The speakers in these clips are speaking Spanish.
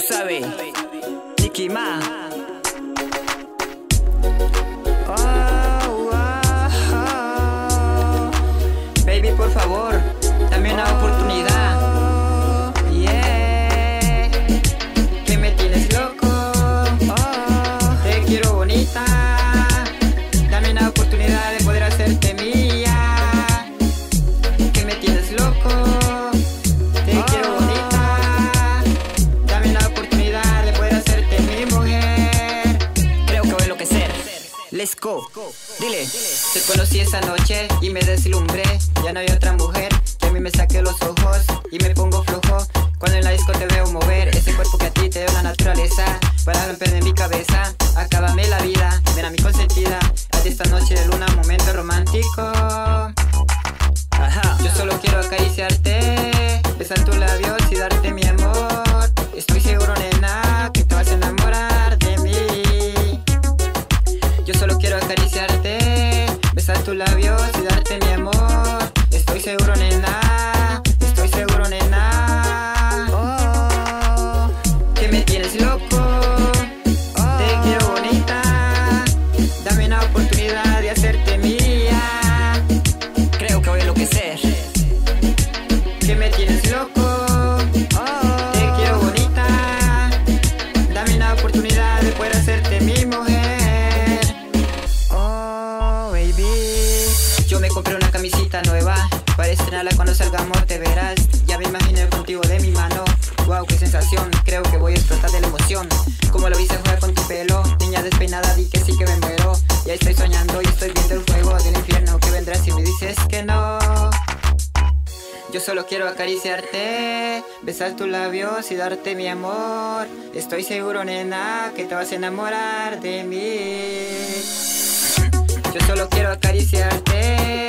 sabes, Nicky go. Dile. Te conocí esa noche y me deslumbré. Ya no hay otra mujer que a mí me saque los ojos y me pongo flojo. Cuando en la disco te veo mover ese cuerpo que a ti te da la naturaleza. Para romper de mi cabeza, acábame la vida. Ven a mi consentida. Haz esta noche de luna un momento romántico. Ajá. Yo solo quiero acariciarte, tus labios y darte mi amor. Estoy seguro, nena, Cuando salgamos te verás. Ya me imaginé contigo de mi mano. Wow, qué sensación. Creo que voy a explotar de la emoción. Como lo viste jugar con tu pelo. Niña despeinada, di que sí que me muero. Ya estoy soñando y estoy viendo el fuego del infierno que vendrá si me dices que no. Yo solo quiero acariciarte, besar tus labios y darte mi amor. Estoy seguro, nena, que te vas a enamorar de mí. Yo solo quiero acariciarte,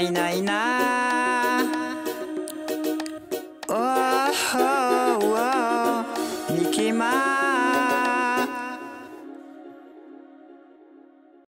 ないないなおーおーおー。ミキマ